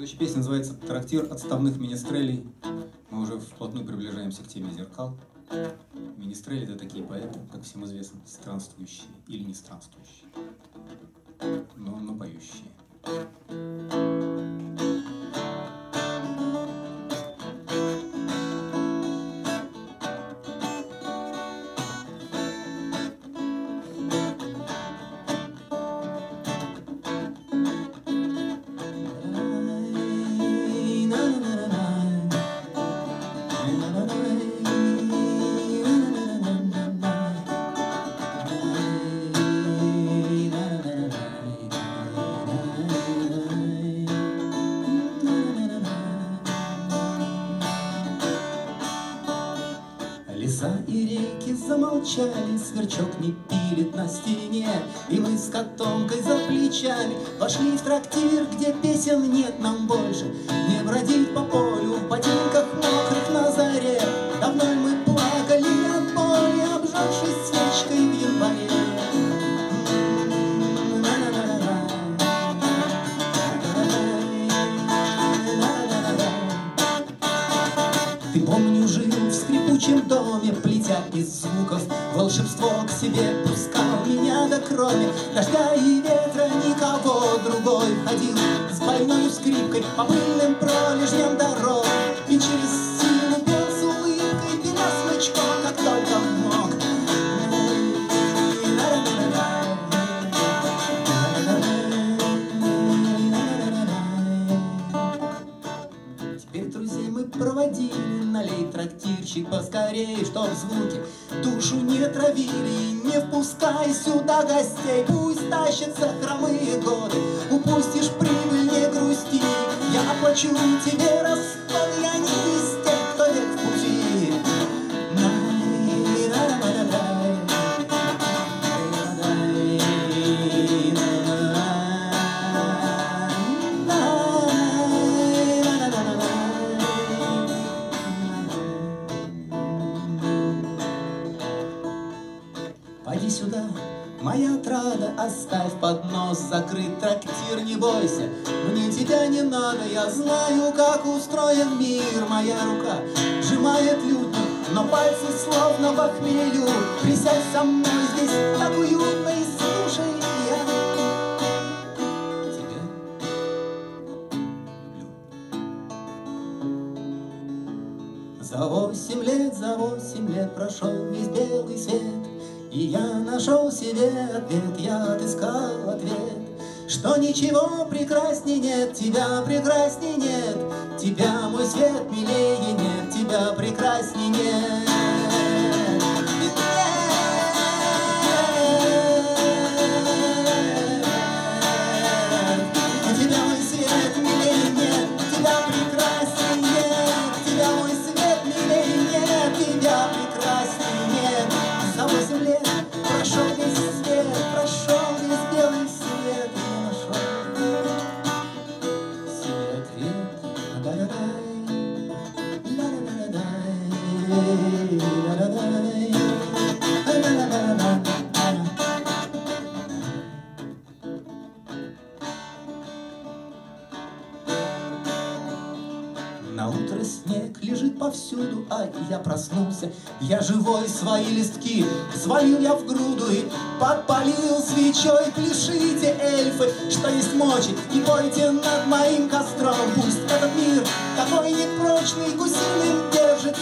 Следующая песня называется «Трактир отставных министрелей». Мы уже вплотную приближаемся к теме зеркал. Министрели – это такие поэты, как всем известно, странствующие или не странствующие, но, но поющие. Леса и реки замолчали, сверчок не пилит на стене, И мы с котомкой за плечами пошли в трактир, где песен нет нам больше. Не бродить по полю в ботинках мокрых на заре, Давно плетя из звуков. Волшебство к себе пускал меня до крови. Дождя и ветра никого другой. Ходил с больной скрипкой по пыльным пролежням дорог друзей мы проводили, налей трактирщик поскорей, Чтоб звуки душу не травили, не впускай сюда гостей, Пусть тащатся хромые годы, упустишь прибыль, не грусти, Я оплачу тебе расходы, я не Пойди сюда, моя отрада, оставь поднос, закрыть трактир, не бойся. Мне тебя не надо, я знаю, как устроен мир. Моя рука сжимает лютню, но пальцы словно в охмелю. Присядь со мной здесь так уютно и слушай я. Тебя. За восемь лет, за восемь лет прошел весь белый свет, И я нашел себе ответ, я отыскал ответ, Что ничего прекрасней нет, тебя прекрасней нет, Тебя, мой свет, милее нет, тебя прекрасней нет. На утро снег лежит повсюду, а я проснулся. Я живой, свои листки свалил я в груду и подпалил свечой. Пляшите, эльфы, что есть мочи, и пойте над моим костром. Пусть этот мир, такой непрочный, гусиным держит